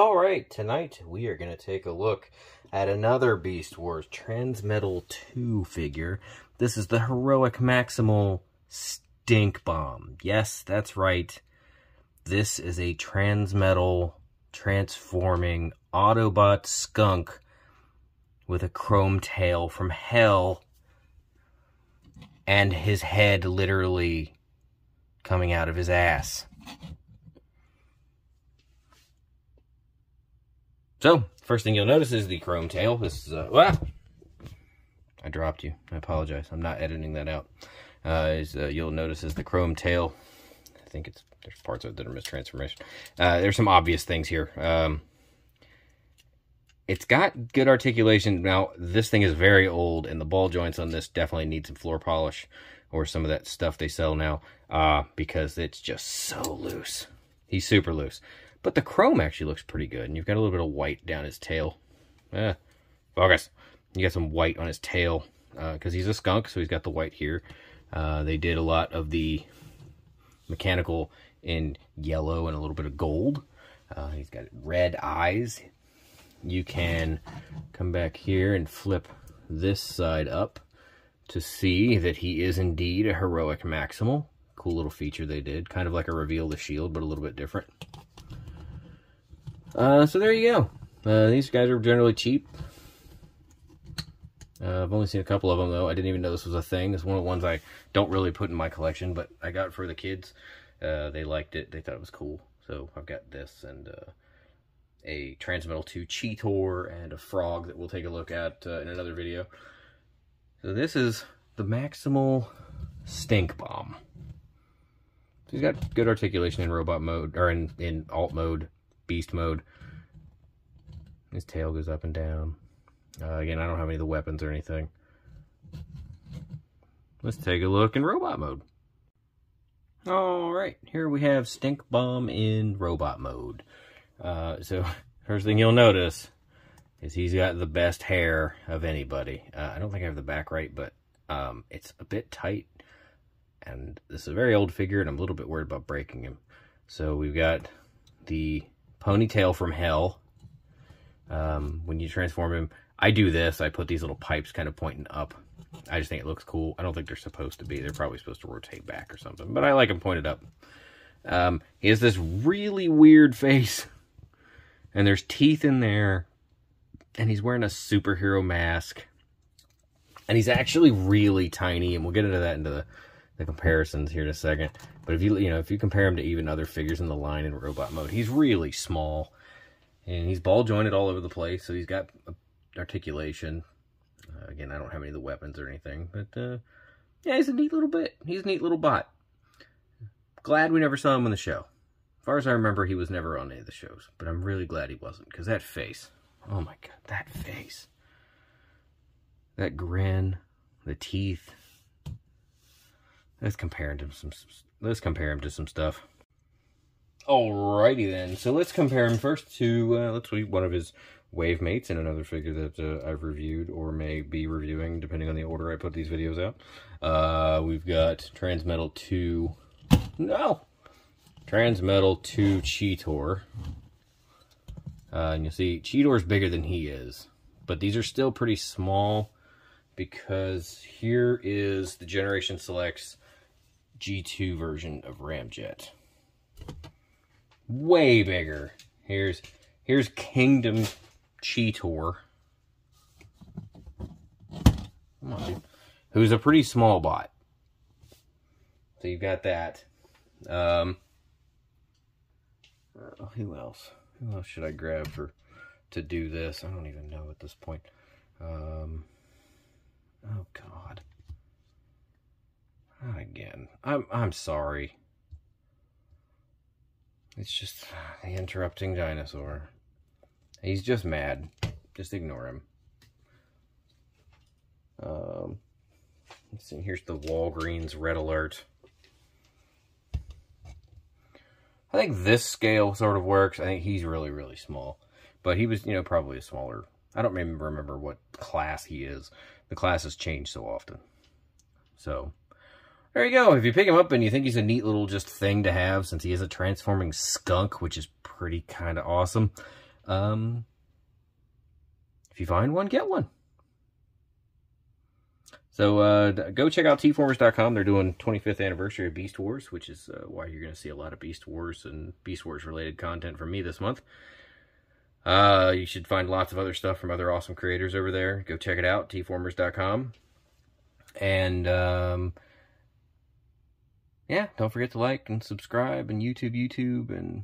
All right, tonight we are going to take a look at another Beast Wars Transmetal 2 figure. This is the Heroic Maximal Stinkbomb. Yes, that's right. This is a Transmetal transforming Autobot skunk with a chrome tail from hell and his head literally coming out of his ass. So, first thing you'll notice is the chrome tail. This is, uh, ah! I dropped you. I apologize. I'm not editing that out. Uh, is, uh, you'll notice is the chrome tail. I think it's, there's parts of it that are mistransformation. Uh, there's some obvious things here. Um, it's got good articulation. Now, this thing is very old, and the ball joints on this definitely need some floor polish or some of that stuff they sell now uh, because it's just so loose. He's super loose. But the chrome actually looks pretty good. And you've got a little bit of white down his tail. Eh, focus. You got some white on his tail. Because uh, he's a skunk, so he's got the white here. Uh, they did a lot of the mechanical in yellow and a little bit of gold. Uh, he's got red eyes. You can come back here and flip this side up to see that he is indeed a heroic maximal. Cool little feature they did. Kind of like a reveal the shield, but a little bit different. Uh, so there you go. Uh, these guys are generally cheap. Uh, I've only seen a couple of them, though. I didn't even know this was a thing. It's one of the ones I don't really put in my collection, but I got for the kids. Uh, they liked it. They thought it was cool. So I've got this and uh, a Transmetal 2 Cheetor and a Frog that we'll take a look at in another video. So this is the Maximal Stinkbomb. So he's got good articulation in robot mode, or in, in alt mode beast mode. His tail goes up and down. Uh, again, I don't have any of the weapons or anything. Let's take a look in robot mode. Alright, here we have Stinkbomb in robot mode. Uh, so, first thing you'll notice is he's got the best hair of anybody. Uh, I don't think I have the back right, but um, it's a bit tight. And this is a very old figure, and I'm a little bit worried about breaking him. So we've got the ponytail from hell. Um, when you transform him, I do this. I put these little pipes kind of pointing up. I just think it looks cool. I don't think they're supposed to be. They're probably supposed to rotate back or something. But I like them pointed up. Um, he has this really weird face. And there's teeth in there. And he's wearing a superhero mask. And he's actually really tiny. And we'll get into that into the, the comparisons here in a second. But if you you know if you compare him to even other figures in the line in robot mode, he's really small, and he's ball jointed all over the place. So he's got articulation. Uh, again, I don't have any of the weapons or anything, but uh, yeah, he's a neat little bit. He's a neat little bot. Glad we never saw him on the show. As far as I remember, he was never on any of the shows, but I'm really glad he wasn't because that face. Oh my god, that face. That grin, the teeth. Let's compare him to some let's compare him to some stuff. Alrighty then, so let's compare him first to, uh, let's see, one of his wave mates and another figure that uh, I've reviewed or may be reviewing depending on the order I put these videos out. Uh, we've got Transmetal 2, no, Transmetal 2 Cheetor. Uh, and you'll see Cheetor's bigger than he is, but these are still pretty small because here is the Generation Selects G2 version of Ramjet. Way bigger. Here's here's Kingdom Cheetor. Come on. Who's a pretty small bot. So you've got that. Um, who else? Who else should I grab for to do this? I don't even know at this point. Um, oh God. Not again. I'm I'm sorry. It's just the interrupting dinosaur. He's just mad. Just ignore him. Um, let's see. Here's the Walgreens red alert. I think this scale sort of works. I think he's really, really small. But he was, you know, probably a smaller. I don't remember, remember what class he is. The classes change so often. So, there you go. If you pick him up and you think he's a neat little just thing to have, since he is a transforming skunk, which is pretty kind of awesome, Um, if you find one, get one. So uh, go check out tformers.com. They're doing 25th anniversary of Beast Wars, which is uh, why you're going to see a lot of Beast Wars and Beast Wars related content from me this month. Uh, you should find lots of other stuff from other awesome creators over there. Go check it out, tformers.com. And um, yeah, don't forget to like and subscribe and YouTube, YouTube, and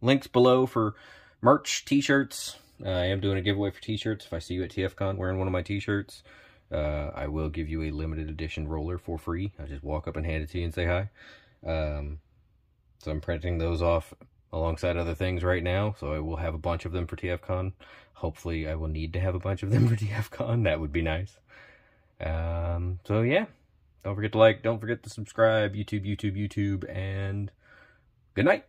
links below for merch, t-shirts. Uh, I am doing a giveaway for t-shirts. If I see you at TFCon wearing one of my t-shirts, uh, I will give you a limited edition roller for free. I just walk up and hand it to you and say hi. Um, so I'm printing those off alongside other things right now. So I will have a bunch of them for TFCon. Hopefully I will need to have a bunch of them for TFCon. That would be nice. Um, so yeah, don't forget to like, don't forget to subscribe, YouTube, YouTube, YouTube, and good night.